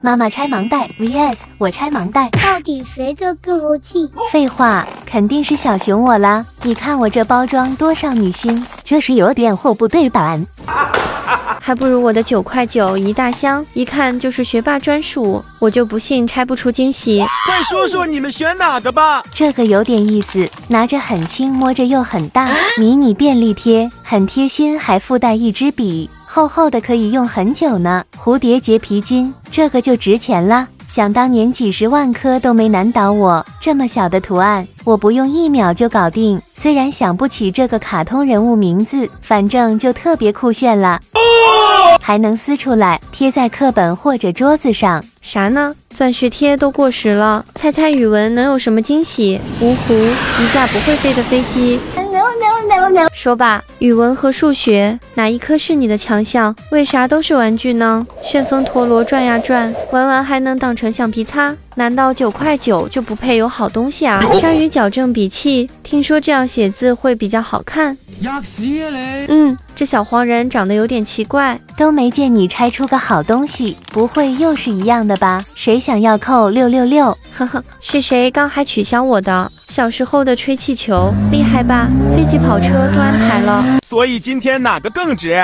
妈妈拆盲袋 vs 我拆盲袋，到底谁的更有气？废话，肯定是小熊我啦！你看我这包装多少女心，就是有点货不对版，还不如我的九块九一大箱，一看就是学霸专属，我就不信拆不出惊喜。快说说你们选哪个吧！这个有点意思，拿着很轻，摸着又很大，迷你便利贴，很贴心，还附带一支笔。厚厚的可以用很久呢，蝴蝶结皮筋，这个就值钱了。想当年几十万颗都没难倒我，这么小的图案，我不用一秒就搞定。虽然想不起这个卡通人物名字，反正就特别酷炫了，还能撕出来贴在课本或者桌子上。啥呢？钻石贴都过时了，猜猜语文能有什么惊喜？芜湖，一架不会飞的飞机。说吧，语文和数学哪一科是你的强项？为啥都是玩具呢？旋风陀螺转呀转，玩完还能当成橡皮擦？难道九块九就不配有好东西啊？鲨鱼矫正笔记，听说这样写字会比较好看。嗯，这小黄人长得有点奇怪，都没见你拆出个好东西，不会又是一样的吧？谁想要扣六六六？呵呵，是谁刚还取消我的小时候的吹气球？厉害吧？飞机、跑车都安排了，所以今天哪个更值？